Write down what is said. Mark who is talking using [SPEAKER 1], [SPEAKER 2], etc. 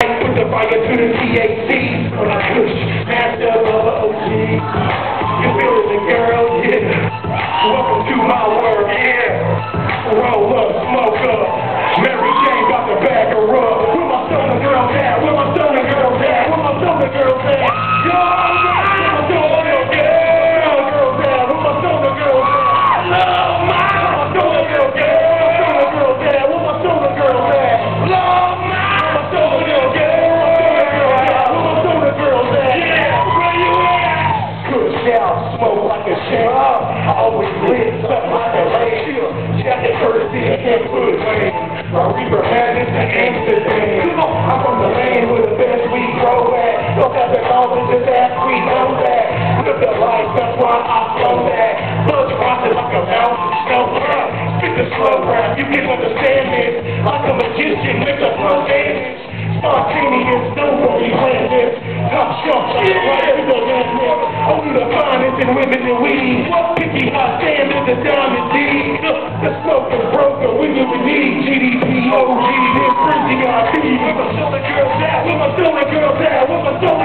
[SPEAKER 1] Put the fire to the THC. When I push, master of the. You feel it, girl? Yeah. Welcome to my world, yeah. Roll And I'm from the land where the best we grow at. Don't have the knowledge of that, we know that. Live the life, that's why I flow that. Blood rising like a mountain, snow rap. Spit the slow rap, you can understand this. Like a magician, make the flow dance. Spontaneous, nobody planned this. Top shelf, right to the land. Only the finest in women and weed. What Picky hot damn is the diamond D. Where my stoner girls at? Where my stoner girls at? Where my stoner